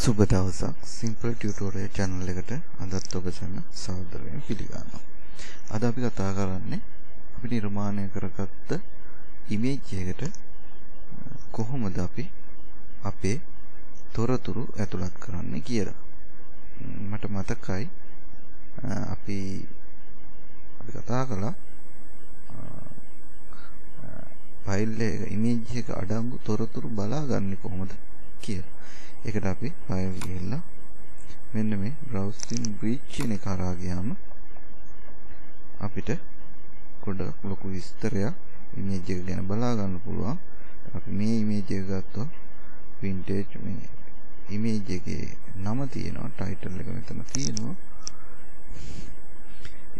සුබ දවසක් simple tutorial channel එකට අදත් ඔබ සැම සාදරයෙන් පිළිගන්නවා. අද අපි කතා කරන්නේ අපි නිර්මාණය කරගත්ත ඉමේජ් එකකට කොහොමද අපි අපේ තොරතුරු ඇතුළත් කරන්නේ කියලා. මට මතකයි අපි අපි කතා කළා ෆයිල් එක ඉමේජ් එක අඩංගු තොරතුරු බලාගන්නේ කොහොමද කියලා. ඒකට අපි ෆයිල් ගිහිල්ලා මෙන්න මේ browsing breach කියන එක කරා ගියාම අපිට ගොඩක් ලොකු විස්තරයක් ඉමේජ් එක ගැන බලා ගන්න පුළුවන්. අපි මේ ඉමේජ් එක ගත්තොත් vintage මේ ඉමේජ් එකේ නම තියෙනවා ටයිටල් එක මෙතන තියෙනවා.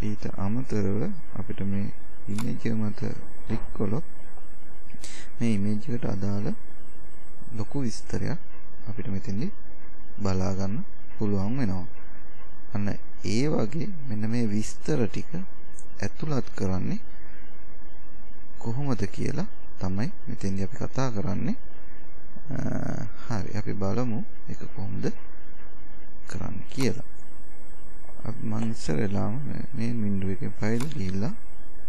ඊට අමතරව අපිට මේ ඉමේජ් එක මත ක්ලික් කළොත් මේ ඉමේජ් එකට අදාළ ලොකු විස්තරයක් අපිට මෙතෙන්දි බලා ගන්න පුළුවන් වෙනවා. අන්න ඒ වගේ මෙන්න මේ විස්තර ටික ඇතුළත් කරන්නේ කොහොමද කියලා තමයි මෙතෙන්දි අපි කතා කරන්නේ. හරි අපි බලමු ඒක කොහොමද කරන්න කියලා. අපි මම ඉස්සරලාම මේ වින්ඩෝ එකේ ෆයිල් ගිහිල්ලා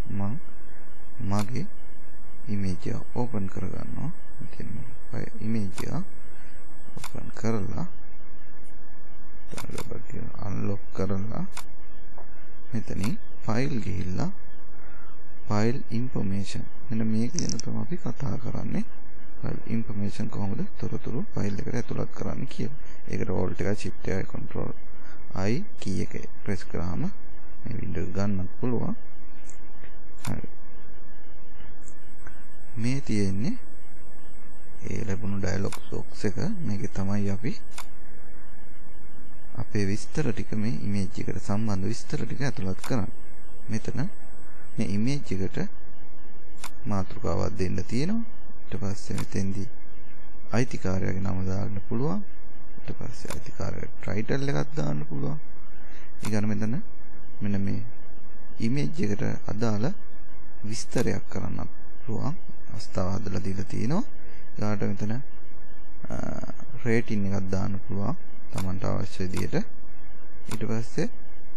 මම මගේ ඉමේජ් එක ඕපන් කරගන්නවා. ඉතින් ඉමේජ් එක ඕපන් කරලා තරගපටි අන්ලොක් කරලා මෙතනින් ෆයිල් ගිහිල්ලා ෆයිල් ඉන්ෆර්මේෂන් මෙන්න මේක ගැන තමයි අපි කතා කරන්නේ ෆයිල් ඉන්ෆර්මේෂන් කොහොමද තොරතුරු ෆයිල් එකට ඇතුළත් කරන්න කියලා. ඒකට ඕල්ට් එක shift එකයි control i key එක press කරාම මේ වින්ඩෝ ගන්නත් පුළුවන්. හරි. මේ තියෙන්නේ ඒ ලැබුණු ඩයලොග් බොක්ස් එක මේකේ තමයි අපි අපේ විස්තර ටික මේ ඉමේජ් එකට සම්බන්ධ විස්තර ටික ඇතුළත් කරන්නේ. මෙතන මේ ඉමේජ් එකට මාතෘකාවක් දෙන්න තියෙනවා. ඊට පස්සේ මෙතෙන්දී අයිතිකාරයාගේ නම දාන්න පුළුවන්. ඊට පස්සේ අයිතිකාරයාගේ ටයිටල් එකක් දාන්න පුළුවන්. ඊගොන මෙතන මෙන්න මේ ඉමේජ් එකට අදාළ විස්තරයක් කරන්න පුළුවන්. අවස්ථාව හදලා දීලා තියෙනවා. ඊට මෙතන රේටින් එකක් දාන්න පුළුවන්. Tamanට අවශ්‍ය විදිහට. ඊට පස්සේ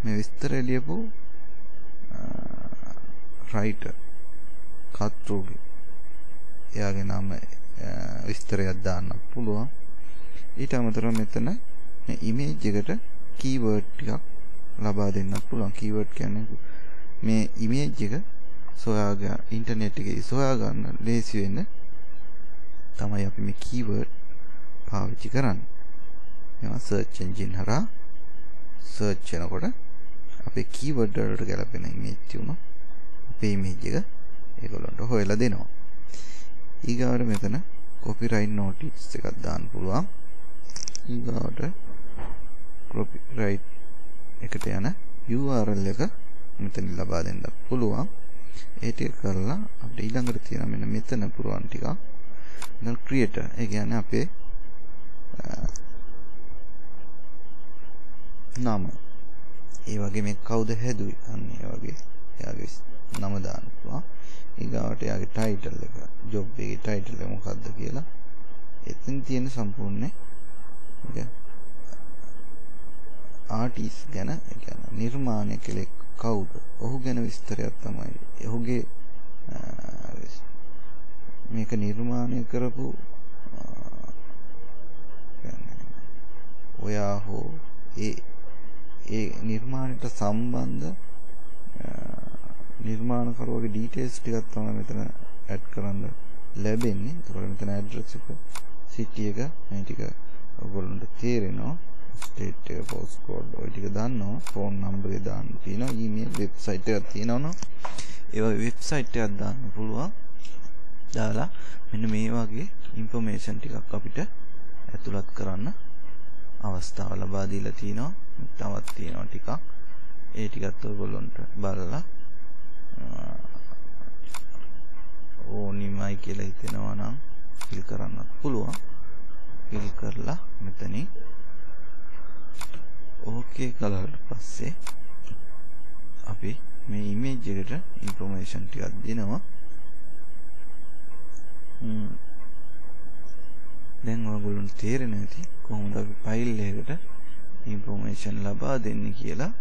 මේ විස්තරය ලියපු රයිටර් කත්රුගේ එයාගේ නම විස්තරයක් දාන්න පුළුවන්. ඊට අමතරව මෙතන මේ ඉමේජ් එකට කීවර්ඩ් ටිකක් ලබා දෙන්නත් පුළුවන්. කීවර්ඩ් කියන්නේ මේ ඉමේජ් එක සොයාගෙන ඉන්ටර්නෙට් එකේ සොයා ගන්න ලේසි වෙන්න තමයි අපි මේ කීවර්ඩ් පාවිච්චි කරන්නේ. මේවා සර්ච් එන්ජින් හරහා සර්ච් කරනකොට අපේ කීවර්ඩ් වලට ගැලපෙන ඉමේජ් තියුණා අපේ ඉමේජ් එක ඒගොල්ලන්ට හොයලා දෙනවා. ඊගාවට මෙතන කොපිරයිට් නෝටිස් එකක් දාන්න පුළුවන්. ඊගාවට කොපිරයිට් එකට යන URL එක මෙතන ලබා දෙන්න පුළුවන්. ඒ ටික කරලා අපිට ඊළඟට තියෙන මෙන්න මෙතන පුරවන් ටිකක් දැන් ක්‍රියේටර් ඒ කියන්නේ අපේ නම. ඒ වගේ මේ කවුද හැදුවේ? අන්න ඒ වගේ. එයාගේ නම දාන්න පුළුවන් ඊගාවට එයාගේ ටයිටල් එක ජොබ් එකේ ටයිටල් එක මොකක්ද කියලා. එතන තියෙන සම්පූර්ණ ආටිස් ගැන ඒ කියන්නේ නිර්මාණය කෙලෙක් කවුද? ඔහු ගැන විස්තරයක් තමයි. ඔහුගේ මේක නිර්මාණය කරපු ඔයා හෝ ඒ ඒ නිර්මාණයට සම්බන්ධ නිර්මාණකරුවගේ ඩීටේල්ස් ටිකක් තමයි මෙතන ඇඩ් කරන්න ලැබෙන්නේ. ඒකවල මෙතන ඇඩ්‍රස් එක, සිටි එක මේ ටික ඔයගොල්ලන්ට තේරෙනවා. ස්ටේට් එක, පෝස්ට් කෝඩ් ඔය ටික දාන්නවා. ෆෝන් නම්බර් එක දාන්න තියෙනවා. ඊමේල් වෙබ්සයිට් එකක් තියෙනවනම් ඒ වගේ වෙබ්සයිට් එකක් දාන්න පුළුවන්. දාලා මෙන්න මේ වගේ ඉන්ෆෝමේෂන් ටිකක් අපිට ඇතුළත් කරන්න අවස්ථාව ලබා දීලා තිනවා. තවත් තියෙනවා ටිකක්. ඒ ටිකත් ඔයගොල්ලන්ට බලලා ඕනිමයි කියලා හිතෙනවා නම් ෆිල් කරන්නත් පුළුවන්. ෆිල් කරලා මෙතනින් ඕකේ කලහට පස්සේ අපි මේ ඉමේජ් එකට ඉන්ෆෝමේෂන් ටිකක් දෙනවා. දැන් ඔයගොල්ලන්ට තේරෙන්නේ නැති කොහොමද අපි ෆයිල් එකකට ඉන්ෆෝමේෂන් ලබා දෙන්නේ කියලා.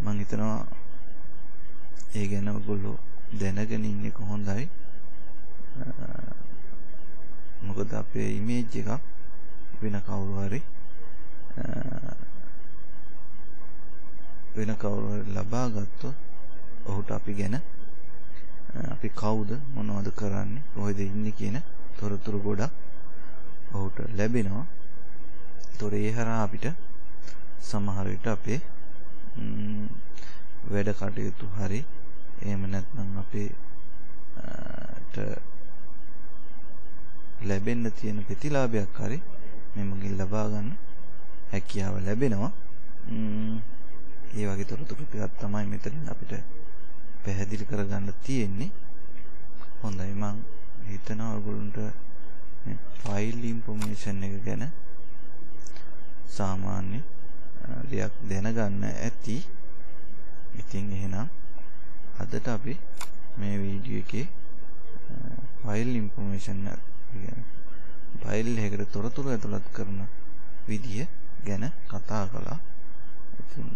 මම හිතනවා ඒ ගැන ඔයගොල්ලෝ දැනගෙන ඉන්නේ කොහොඳයි. මොකද අපේ ඉමේජ් එකක් වෙන කවුරු හරි වෙන කවුරු හරි ලබා ගත්තොත් ඔහුට අපි ගැන අපි කවුද මොනවද කරන්නේ කොහෙද ඉන්නේ කියන තොරතුරු ගොඩක් ඔහුට ලැබෙනවා. ඒතොර ඒ හරහා අපිට සමහර විට අපේ වැඩ කටයුතු හරි එහෙම නැත්නම් අපේ ලැබෙන්න තියෙන ප්‍රතිලාභයක් හරි මෙමගින් ලබා ගන්න හැකියාව ලැබෙනවා. ඒ වගේ තොරතුරු ටිකක් තමයි මෙතනින් අපිට පැහැදිලි කරගන්න තියෙන්නේ. හොඳයි මම හිතනවා ඔයගොල්ලන්ට ෆයිල් ඉන්ෆෝමේෂන් එක ගැන සාමාන්‍ය දෙයක් දැනගන්න ඇති. ඉතින් එහෙනම් අදට අපි මේ වීඩියෝ එකේ ෆයිල් ඉන්ෆෝමේෂන් ෆයිල් එකකට තොරතුරු ඇතුළත් කරන විදිය ගැන කතා කළා. ඉතින්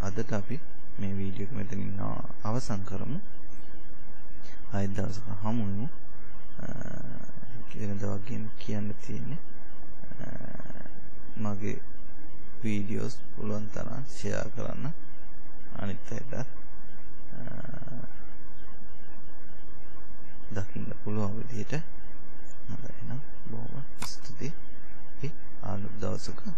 අදට අපි මේ වීඩියෝ එක මෙතනින් අවසන් කරමු. ආයෙත් දවසක හමු වෙමු. වෙනද වගේම කියන්න තියෙන්නේ. මගේ වීඩියෝස් පුළුවන් තරම් ෂෙයා කරන්න. අනිත් අයට දකින්න පුළුවන් විදිහට. හරි එහෙනම් බොහොම ස්තුතියි. අපි ආලුත් දවසක